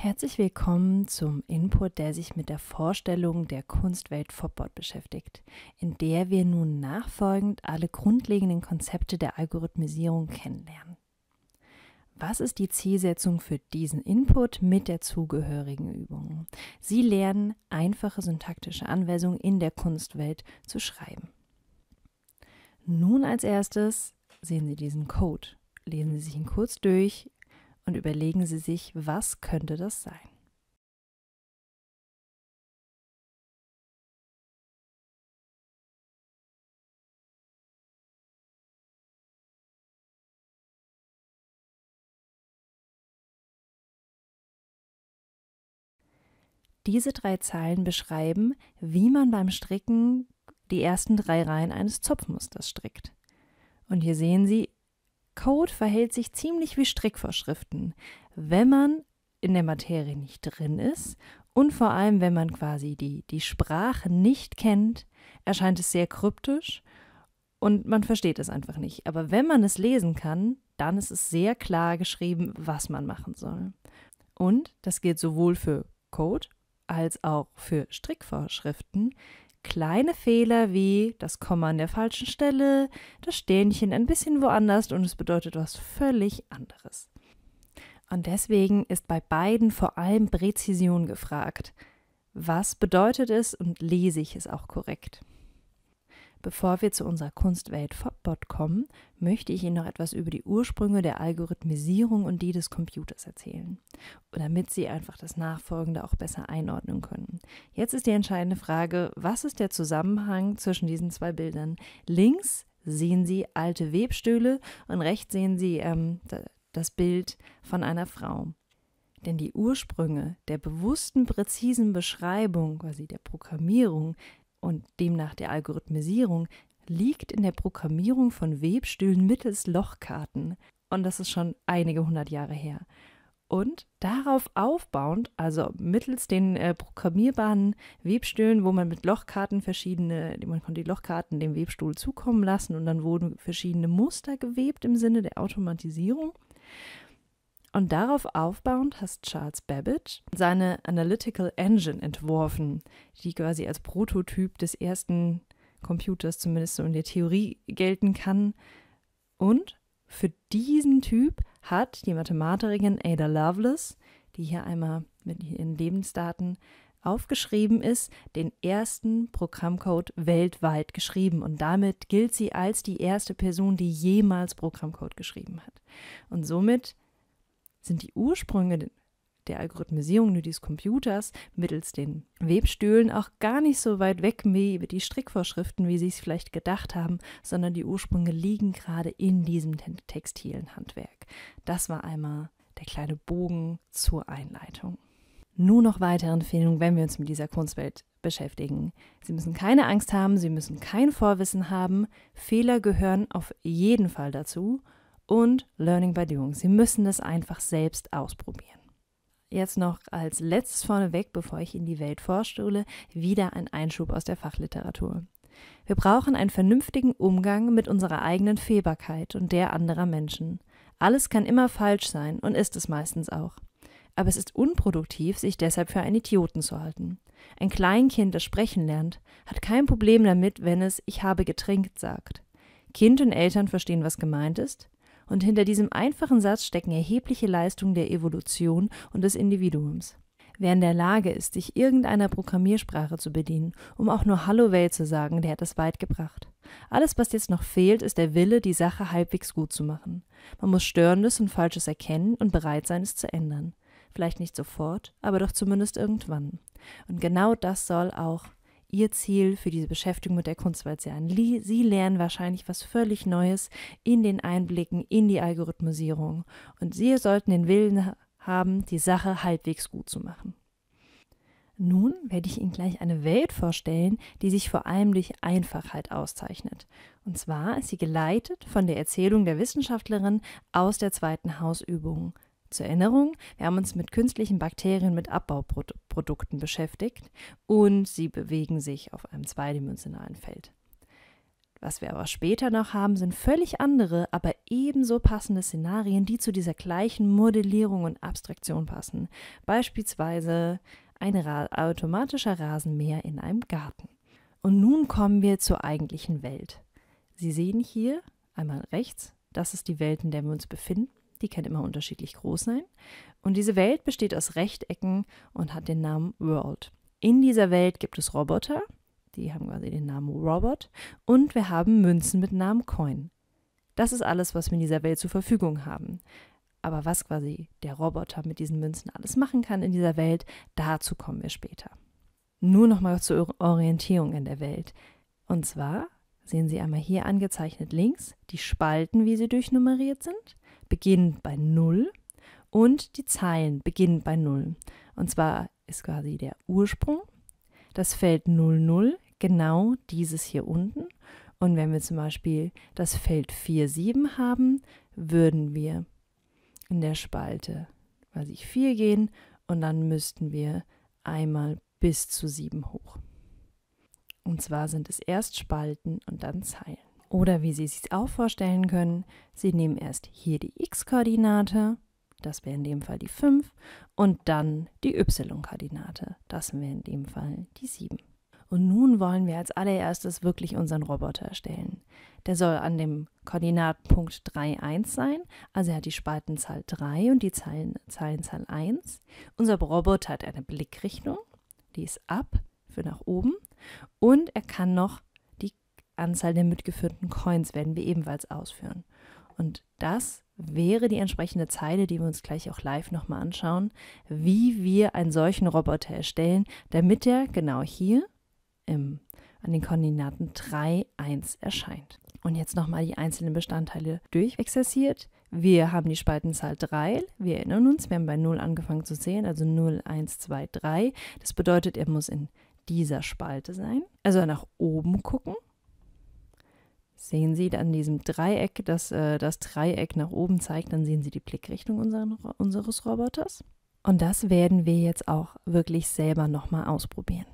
Herzlich willkommen zum Input, der sich mit der Vorstellung der Kunstwelt Fobbot beschäftigt, in der wir nun nachfolgend alle grundlegenden Konzepte der Algorithmisierung kennenlernen. Was ist die Zielsetzung für diesen Input mit der zugehörigen Übung? Sie lernen einfache syntaktische Anweisungen in der Kunstwelt zu schreiben. Nun als erstes sehen Sie diesen Code. Lesen Sie sich ihn kurz durch, und überlegen Sie sich, was könnte das sein? Diese drei Zeilen beschreiben, wie man beim Stricken die ersten drei Reihen eines Zopfmusters strickt. Und hier sehen Sie, Code verhält sich ziemlich wie Strickvorschriften, wenn man in der Materie nicht drin ist und vor allem, wenn man quasi die, die Sprache nicht kennt, erscheint es sehr kryptisch und man versteht es einfach nicht. Aber wenn man es lesen kann, dann ist es sehr klar geschrieben, was man machen soll. Und das gilt sowohl für Code als auch für Strickvorschriften, kleine Fehler wie das Komma an der falschen Stelle, das Sternchen ein bisschen woanders und es bedeutet was völlig anderes. Und deswegen ist bei beiden vor allem Präzision gefragt. Was bedeutet es und lese ich es auch korrekt? Bevor wir zu unserer Kunstwelt Fobbot kommen, möchte ich Ihnen noch etwas über die Ursprünge der Algorithmisierung und die des Computers erzählen, damit Sie einfach das Nachfolgende auch besser einordnen können. Jetzt ist die entscheidende Frage, was ist der Zusammenhang zwischen diesen zwei Bildern? Links sehen Sie alte Webstühle und rechts sehen Sie ähm, das Bild von einer Frau. Denn die Ursprünge der bewussten, präzisen Beschreibung, quasi der Programmierung, und demnach der Algorithmisierung liegt in der Programmierung von Webstühlen mittels Lochkarten. Und das ist schon einige hundert Jahre her. Und darauf aufbauend, also mittels den äh, programmierbaren Webstühlen, wo man mit Lochkarten verschiedene, man konnte die Lochkarten dem Webstuhl zukommen lassen und dann wurden verschiedene Muster gewebt im Sinne der Automatisierung. Und darauf aufbauend hat Charles Babbage seine Analytical Engine entworfen, die quasi als Prototyp des ersten Computers zumindest so in der Theorie gelten kann. Und für diesen Typ hat die Mathematikerin Ada Lovelace, die hier einmal mit ihren Lebensdaten aufgeschrieben ist, den ersten Programmcode weltweit geschrieben. Und damit gilt sie als die erste Person, die jemals Programmcode geschrieben hat. Und somit sind die Ursprünge der Algorithmisierung des Computers mittels den Webstühlen auch gar nicht so weit weg wie die Strickvorschriften, wie Sie es vielleicht gedacht haben, sondern die Ursprünge liegen gerade in diesem textilen Handwerk. Das war einmal der kleine Bogen zur Einleitung. Nun noch weitere Empfehlungen, wenn wir uns mit dieser Kunstwelt beschäftigen. Sie müssen keine Angst haben, Sie müssen kein Vorwissen haben. Fehler gehören auf jeden Fall dazu und Learning by Doing. Sie müssen es einfach selbst ausprobieren. Jetzt noch als letztes vorneweg, bevor ich in die Welt vorstule, wieder ein Einschub aus der Fachliteratur. Wir brauchen einen vernünftigen Umgang mit unserer eigenen Fehlbarkeit und der anderer Menschen. Alles kann immer falsch sein und ist es meistens auch. Aber es ist unproduktiv, sich deshalb für einen Idioten zu halten. Ein Kleinkind, das sprechen lernt, hat kein Problem damit, wenn es Ich habe getrinkt sagt. Kind und Eltern verstehen, was gemeint ist, und hinter diesem einfachen Satz stecken erhebliche Leistungen der Evolution und des Individuums. Wer in der Lage ist, sich irgendeiner Programmiersprache zu bedienen, um auch nur Hallo Welt zu sagen, der hat es weit gebracht. Alles, was jetzt noch fehlt, ist der Wille, die Sache halbwegs gut zu machen. Man muss Störendes und Falsches erkennen und bereit sein, es zu ändern. Vielleicht nicht sofort, aber doch zumindest irgendwann. Und genau das soll auch Ihr Ziel für diese Beschäftigung mit der Kunstwelt sein. Sie lernen wahrscheinlich was völlig Neues in den Einblicken in die Algorithmisierung und Sie sollten den Willen haben, die Sache halbwegs gut zu machen. Nun werde ich Ihnen gleich eine Welt vorstellen, die sich vor allem durch Einfachheit auszeichnet. Und zwar ist sie geleitet von der Erzählung der Wissenschaftlerin aus der zweiten Hausübung, zur Erinnerung, wir haben uns mit künstlichen Bakterien mit Abbauprodukten beschäftigt und sie bewegen sich auf einem zweidimensionalen Feld. Was wir aber später noch haben, sind völlig andere, aber ebenso passende Szenarien, die zu dieser gleichen Modellierung und Abstraktion passen. Beispielsweise ein Ra automatischer Rasenmäher in einem Garten. Und nun kommen wir zur eigentlichen Welt. Sie sehen hier einmal rechts, das ist die Welt, in der wir uns befinden. Die kann immer unterschiedlich groß sein. Und diese Welt besteht aus Rechtecken und hat den Namen World. In dieser Welt gibt es Roboter, die haben quasi den Namen Robot. Und wir haben Münzen mit Namen Coin. Das ist alles, was wir in dieser Welt zur Verfügung haben. Aber was quasi der Roboter mit diesen Münzen alles machen kann in dieser Welt, dazu kommen wir später. Nur noch mal zur Orientierung in der Welt. Und zwar sehen Sie einmal hier angezeichnet links die Spalten, wie sie durchnummeriert sind, beginnend bei 0 und die Zeilen beginnen bei 0. Und zwar ist quasi der Ursprung das Feld 00 genau dieses hier unten. Und wenn wir zum Beispiel das Feld 47 haben, würden wir in der Spalte quasi 4 gehen und dann müssten wir einmal bis zu 7 hoch. Und zwar sind es erst Spalten und dann Zeilen. Oder wie Sie es sich auch vorstellen können, Sie nehmen erst hier die x-Koordinate, das wäre in dem Fall die 5, und dann die y-Koordinate, das wäre in dem Fall die 7. Und nun wollen wir als allererstes wirklich unseren Roboter erstellen. Der soll an dem Koordinatenpunkt 3, 1 sein, also er hat die Spaltenzahl 3 und die Zeilen, Zeilenzahl 1. Unser Roboter hat eine Blickrichtung, die ist ab für nach oben und er kann noch die Anzahl der mitgeführten Coins werden wir ebenfalls ausführen. Und das wäre die entsprechende Zeile, die wir uns gleich auch live nochmal anschauen, wie wir einen solchen Roboter erstellen, damit er genau hier im, an den Koordinaten 3, 1 erscheint. Und jetzt nochmal die einzelnen Bestandteile durchexerziert. Wir haben die Spaltenzahl 3. Wir erinnern uns, wir haben bei 0 angefangen zu zählen, also 0, 1, 2, 3. Das bedeutet, er muss in dieser Spalte sein. Also nach oben gucken. Sehen Sie an diesem Dreieck, dass äh, das Dreieck nach oben zeigt, dann sehen Sie die Blickrichtung unseren, unseres Roboters. Und das werden wir jetzt auch wirklich selber nochmal ausprobieren.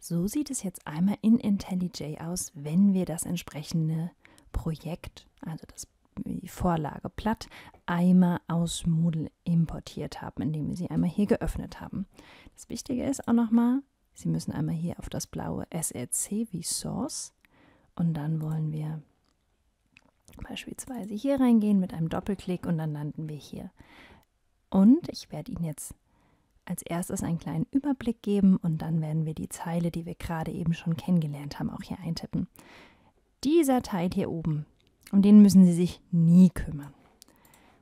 So sieht es jetzt einmal in IntelliJ aus, wenn wir das entsprechende Projekt, also das, die Vorlage platt, einmal aus Moodle importiert haben, indem wir sie einmal hier geöffnet haben. Das Wichtige ist auch nochmal, Sie müssen einmal hier auf das blaue SRC wie Source und dann wollen wir beispielsweise hier reingehen mit einem Doppelklick und dann landen wir hier. Und ich werde Ihnen jetzt als erstes einen kleinen Überblick geben und dann werden wir die Zeile, die wir gerade eben schon kennengelernt haben, auch hier eintippen. Dieser Teil hier oben, um den müssen Sie sich nie kümmern.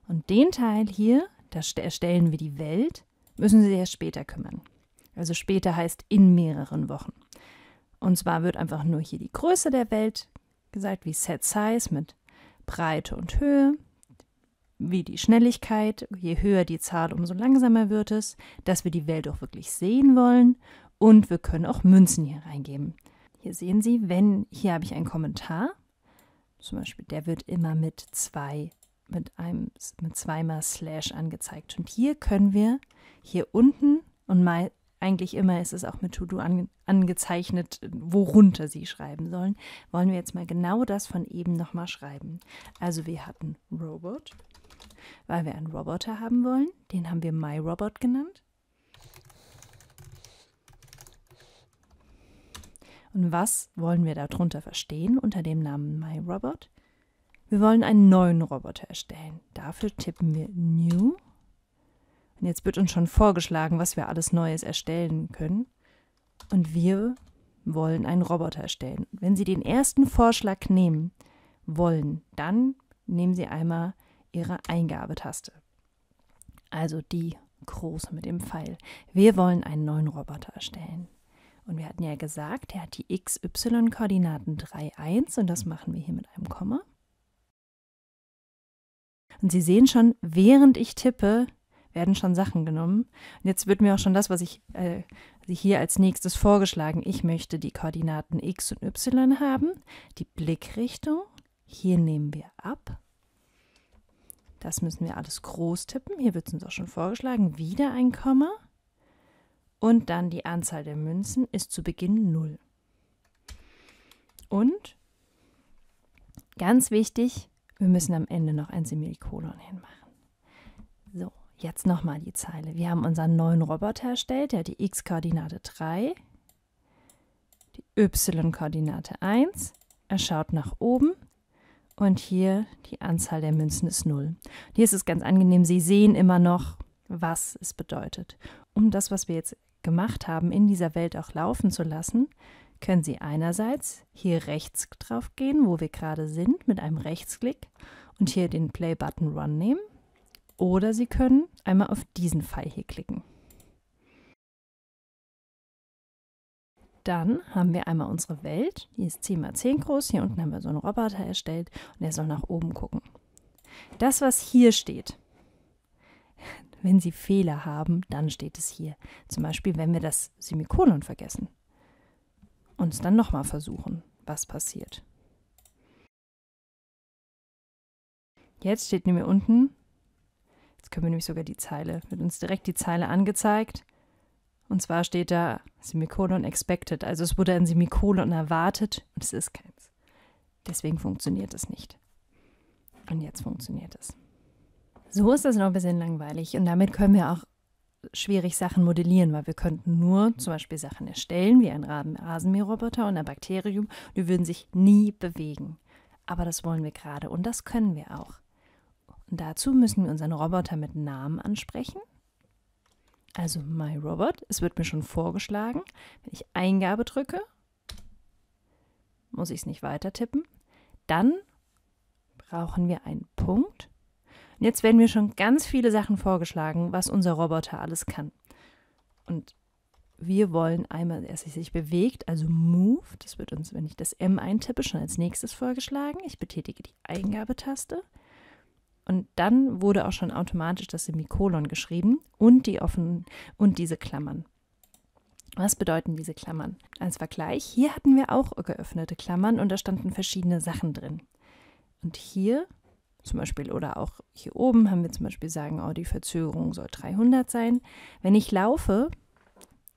Und den Teil hier, da erstellen wir die Welt, müssen Sie sich erst später kümmern. Also später heißt in mehreren Wochen. Und zwar wird einfach nur hier die Größe der Welt gesagt, wie Set Size mit Breite und Höhe, wie die Schnelligkeit, je höher die Zahl, umso langsamer wird es, dass wir die Welt auch wirklich sehen wollen und wir können auch Münzen hier reingeben. Hier sehen Sie, wenn, hier habe ich einen Kommentar, zum Beispiel, der wird immer mit zwei, mit einem, mit zweimal Slash angezeigt. Und hier können wir hier unten und mal eigentlich immer ist es auch mit To-Do an, angezeichnet, worunter Sie schreiben sollen, wollen wir jetzt mal genau das von eben nochmal schreiben. Also wir hatten Robot, weil wir einen Roboter haben wollen. Den haben wir MyRobot genannt. Und was wollen wir darunter verstehen unter dem Namen MyRobot? Wir wollen einen neuen Roboter erstellen. Dafür tippen wir New. Und jetzt wird uns schon vorgeschlagen, was wir alles Neues erstellen können. Und wir wollen einen Roboter erstellen. Wenn Sie den ersten Vorschlag nehmen wollen, dann nehmen Sie einmal Ihre Eingabetaste. Also die große mit dem Pfeil. Wir wollen einen neuen Roboter erstellen. Und wir hatten ja gesagt, der hat die XY-Koordinaten 3, 1 und das machen wir hier mit einem Komma. Und Sie sehen schon, während ich tippe, werden schon Sachen genommen. Und jetzt wird mir auch schon das, was ich äh, hier als nächstes vorgeschlagen. Ich möchte die Koordinaten x und y haben, die Blickrichtung. Hier nehmen wir ab. Das müssen wir alles groß tippen. Hier wird es uns auch schon vorgeschlagen. Wieder ein Komma. Und dann die Anzahl der Münzen ist zu Beginn 0. Und Ganz wichtig, wir müssen am Ende noch ein Semikolon hinmachen. Jetzt nochmal die Zeile. Wir haben unseren neuen Roboter erstellt, der hat die x-Koordinate 3, die y-Koordinate 1. Er schaut nach oben und hier die Anzahl der Münzen ist 0. Hier ist es ganz angenehm, Sie sehen immer noch, was es bedeutet. Um das, was wir jetzt gemacht haben, in dieser Welt auch laufen zu lassen, können Sie einerseits hier rechts drauf gehen, wo wir gerade sind, mit einem Rechtsklick und hier den Play-Button Run nehmen. Oder Sie können einmal auf diesen Pfeil hier klicken. Dann haben wir einmal unsere Welt, die ist 10 x 10 groß. Hier unten haben wir so einen Roboter erstellt und der soll nach oben gucken. Das, was hier steht, wenn Sie Fehler haben, dann steht es hier. Zum Beispiel, wenn wir das Semikolon vergessen. Und es dann nochmal versuchen, was passiert. Jetzt steht nämlich unten, jetzt können wir nämlich sogar die Zeile, wird uns direkt die Zeile angezeigt. Und zwar steht da Semikolon expected. Also es wurde ein Semikolon erwartet und es ist keins. Deswegen funktioniert es nicht. Und jetzt funktioniert es. So ist das noch ein bisschen langweilig und damit können wir auch schwierig Sachen modellieren, weil wir könnten nur zum Beispiel Sachen erstellen, wie ein Rasenmäherroboter und ein Bakterium, die würden sich nie bewegen. Aber das wollen wir gerade und das können wir auch. Und dazu müssen wir unseren Roboter mit Namen ansprechen also My Robot. Es wird mir schon vorgeschlagen. Wenn ich Eingabe drücke, muss ich es nicht weiter tippen. Dann brauchen wir einen Punkt. Und jetzt werden mir schon ganz viele Sachen vorgeschlagen, was unser Roboter alles kann. Und wir wollen einmal, dass er sich bewegt, also Move. Das wird uns, wenn ich das M eintippe, schon als nächstes vorgeschlagen. Ich betätige die Eingabetaste. Und dann wurde auch schon automatisch das Semikolon geschrieben und die offenen und diese Klammern. Was bedeuten diese Klammern? Als Vergleich, hier hatten wir auch geöffnete Klammern und da standen verschiedene Sachen drin. Und hier zum Beispiel oder auch hier oben haben wir zum Beispiel sagen, oh, die Verzögerung soll 300 sein. Wenn ich laufe,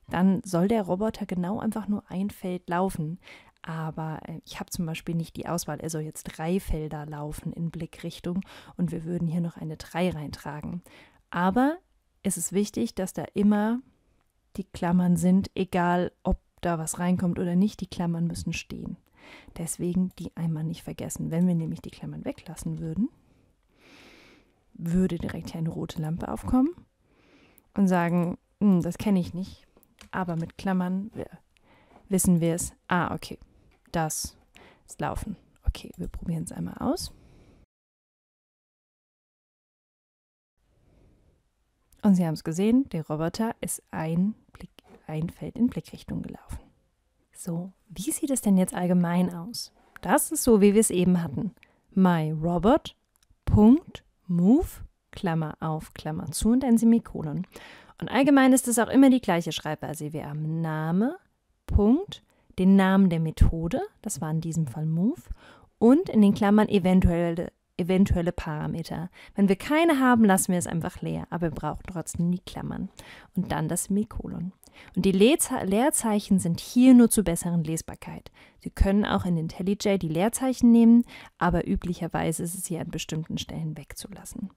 dann soll der Roboter genau einfach nur ein Feld laufen. Aber äh, ich habe zum Beispiel nicht die Auswahl, er soll jetzt drei Felder laufen in Blickrichtung und wir würden hier noch eine 3 reintragen. Aber es ist wichtig, dass da immer die Klammern sind, egal ob da was reinkommt oder nicht, die Klammern müssen stehen. Deswegen die einmal nicht vergessen. Wenn wir nämlich die Klammern weglassen würden, würde direkt hier eine rote Lampe aufkommen und sagen, hm, das kenne ich nicht. Aber mit Klammern wissen wir es. Ah, okay das ist Laufen. Okay, wir probieren es einmal aus. Und Sie haben es gesehen, der Roboter ist ein, Blick, ein Feld in Blickrichtung gelaufen. So, wie sieht es denn jetzt allgemein aus? Das ist so, wie wir es eben hatten. My Robot, Move, Klammer auf, Klammer zu und ein Semikolon. Und allgemein ist es auch immer die gleiche Schreibweise. Wir haben Name, Punkt, den Namen der Methode, das war in diesem Fall Move, und in den Klammern eventuelle, eventuelle Parameter. Wenn wir keine haben, lassen wir es einfach leer, aber wir brauchen trotzdem die Klammern. Und dann das Semikolon. Und die Leerzeichen sind hier nur zur besseren Lesbarkeit. Sie können auch in IntelliJ die Leerzeichen nehmen, aber üblicherweise ist es hier an bestimmten Stellen wegzulassen.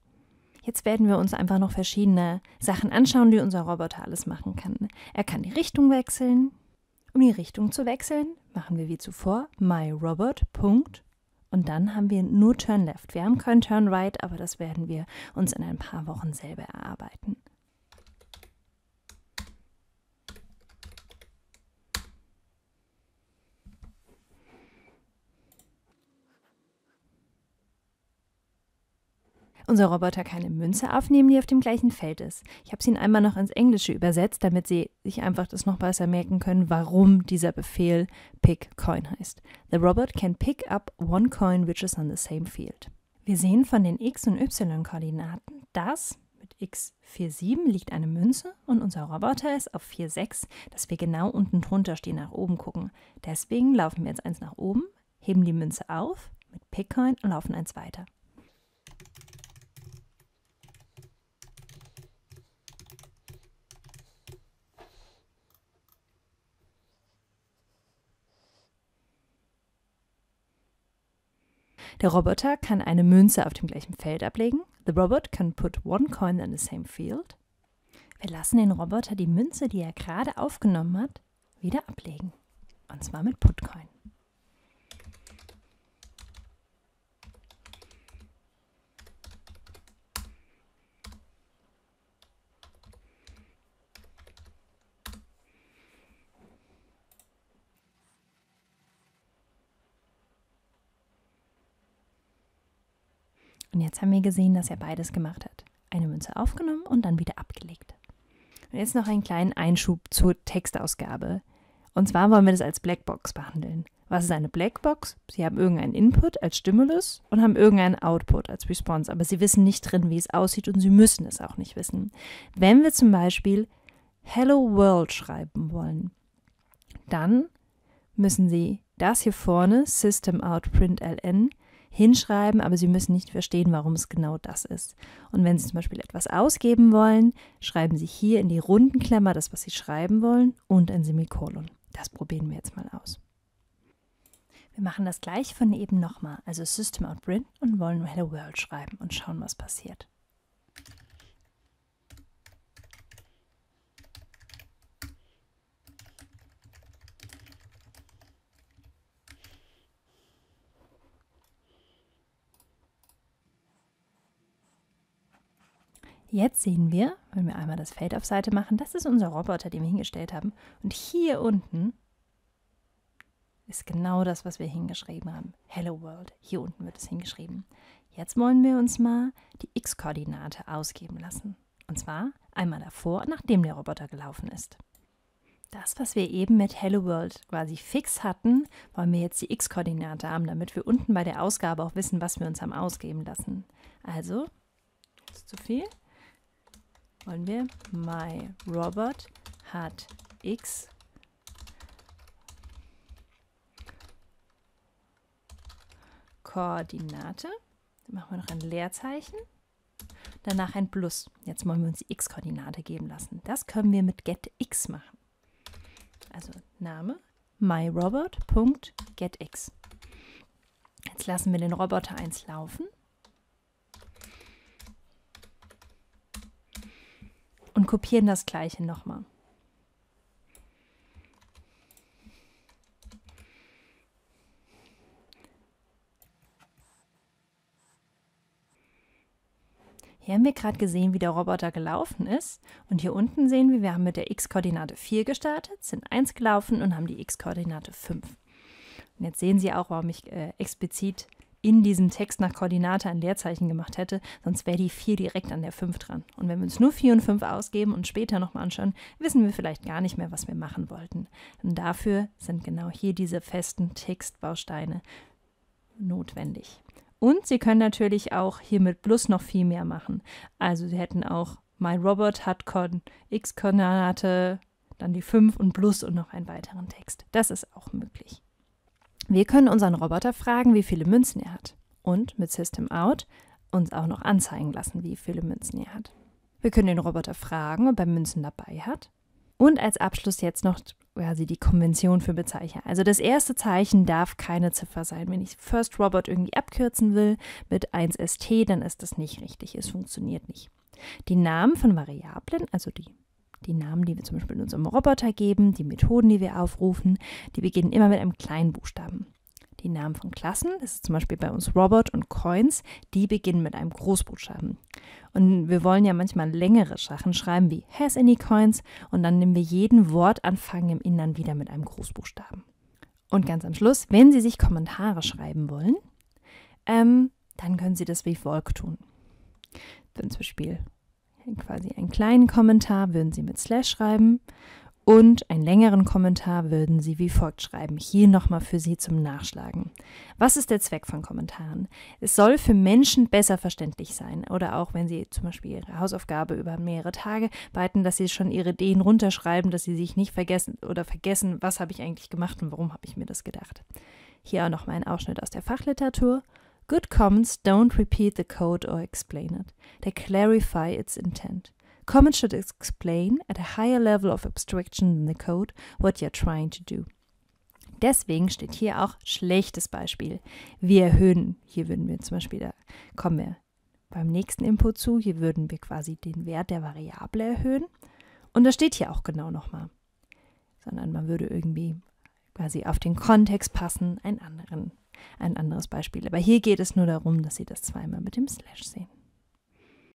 Jetzt werden wir uns einfach noch verschiedene Sachen anschauen, die unser Roboter alles machen kann. Er kann die Richtung wechseln, um die Richtung zu wechseln, machen wir wie zuvor myrobot. Und dann haben wir nur Turn Left. Wir haben kein Turn Right, aber das werden wir uns in ein paar Wochen selber erarbeiten. Unser Roboter keine Münze aufnehmen, die auf dem gleichen Feld ist. Ich habe es Ihnen einmal noch ins Englische übersetzt, damit Sie sich einfach das noch besser merken können, warum dieser Befehl Pick Coin heißt. The robot can pick up one coin which is on the same field. Wir sehen von den x- und y-Koordinaten, dass mit x 47 liegt eine Münze und unser Roboter ist auf 46, dass wir genau unten drunter stehen, nach oben gucken. Deswegen laufen wir jetzt eins nach oben, heben die Münze auf mit Pickcoin und laufen eins weiter. Der Roboter kann eine Münze auf dem gleichen Feld ablegen. The robot can put one coin in the same field. Wir lassen den Roboter die Münze, die er gerade aufgenommen hat, wieder ablegen. Und zwar mit Putcoin. Und jetzt haben wir gesehen, dass er beides gemacht hat. Eine Münze aufgenommen und dann wieder abgelegt. Und jetzt noch einen kleinen Einschub zur Textausgabe. Und zwar wollen wir das als Blackbox behandeln. Was ist eine Blackbox? Sie haben irgendeinen Input als Stimulus und haben irgendeinen Output als Response, aber sie wissen nicht drin, wie es aussieht und sie müssen es auch nicht wissen. Wenn wir zum Beispiel Hello World schreiben wollen, dann müssen Sie das hier vorne, System Out Print LN, hinschreiben, aber Sie müssen nicht verstehen, warum es genau das ist. Und wenn Sie zum Beispiel etwas ausgeben wollen, schreiben Sie hier in die runden Klammer das, was Sie schreiben wollen und ein Semikolon. Das probieren wir jetzt mal aus. Wir machen das gleich von eben nochmal, also System Out Print und wollen Hello World schreiben und schauen, was passiert. Jetzt sehen wir, wenn wir einmal das Feld auf Seite machen, das ist unser Roboter, den wir hingestellt haben. Und hier unten ist genau das, was wir hingeschrieben haben. Hello World. Hier unten wird es hingeschrieben. Jetzt wollen wir uns mal die x-Koordinate ausgeben lassen. Und zwar einmal davor, nachdem der Roboter gelaufen ist. Das, was wir eben mit Hello World quasi fix hatten, wollen wir jetzt die x-Koordinate haben, damit wir unten bei der Ausgabe auch wissen, was wir uns haben ausgeben lassen. Also, ist zu viel wollen wir my robot hat x Koordinate. Dann machen wir noch ein Leerzeichen. Danach ein Plus. Jetzt wollen wir uns die x-Koordinate geben lassen. Das können wir mit getx machen. Also Name myrobot.getx. Jetzt lassen wir den Roboter 1 laufen. Kopieren das gleiche nochmal. Hier haben wir gerade gesehen, wie der Roboter gelaufen ist. Und hier unten sehen wir, wir haben mit der x-Koordinate 4 gestartet, sind 1 gelaufen und haben die x-Koordinate 5. Und jetzt sehen Sie auch, warum ich äh, explizit in diesem Text nach Koordinate ein Leerzeichen gemacht hätte, sonst wäre die 4 direkt an der 5 dran. Und wenn wir uns nur 4 und 5 ausgeben und später nochmal anschauen, wissen wir vielleicht gar nicht mehr, was wir machen wollten. Und dafür sind genau hier diese festen Textbausteine notwendig. Und Sie können natürlich auch hier mit Plus noch viel mehr machen. Also Sie hätten auch mein Robot hat x-Koordinate, dann die 5 und Plus und noch einen weiteren Text. Das ist auch möglich. Wir können unseren Roboter fragen, wie viele Münzen er hat. Und mit System Out uns auch noch anzeigen lassen, wie viele Münzen er hat. Wir können den Roboter fragen, ob er Münzen dabei hat. Und als Abschluss jetzt noch quasi die Konvention für Bezeichner. Also das erste Zeichen darf keine Ziffer sein. Wenn ich First Robot irgendwie abkürzen will mit 1ST, dann ist das nicht richtig. Es funktioniert nicht. Die Namen von Variablen, also die die Namen, die wir zum Beispiel in unserem Roboter geben, die Methoden, die wir aufrufen, die beginnen immer mit einem kleinen Buchstaben. Die Namen von Klassen, das ist zum Beispiel bei uns Robot und Coins, die beginnen mit einem Großbuchstaben. Und wir wollen ja manchmal längere Sachen schreiben wie Has any coins und dann nehmen wir jeden Wortanfang im Innern wieder mit einem Großbuchstaben. Und ganz am Schluss, wenn Sie sich Kommentare schreiben wollen, ähm, dann können Sie das wie folgt tun. Wenn zum Beispiel quasi einen kleinen Kommentar würden Sie mit Slash schreiben und einen längeren Kommentar würden Sie wie folgt schreiben. Hier nochmal für Sie zum Nachschlagen. Was ist der Zweck von Kommentaren? Es soll für Menschen besser verständlich sein. Oder auch wenn Sie zum Beispiel Ihre Hausaufgabe über mehrere Tage beiten, dass Sie schon Ihre Ideen runterschreiben, dass Sie sich nicht vergessen oder vergessen, was habe ich eigentlich gemacht und warum habe ich mir das gedacht. Hier auch nochmal ein Ausschnitt aus der Fachliteratur. Good comments don't repeat the code or explain it, they clarify its intent. Comments should explain at a higher level of abstraction than the code what you're trying to do. Deswegen steht hier auch schlechtes Beispiel. Wir erhöhen, hier würden wir zum Beispiel, da kommen wir beim nächsten Input zu, hier würden wir quasi den Wert der Variable erhöhen. Und das steht hier auch genau nochmal. Sondern man würde irgendwie quasi auf den Kontext passen, einen anderen, ein anderes Beispiel. Aber hier geht es nur darum, dass Sie das zweimal mit dem Slash sehen.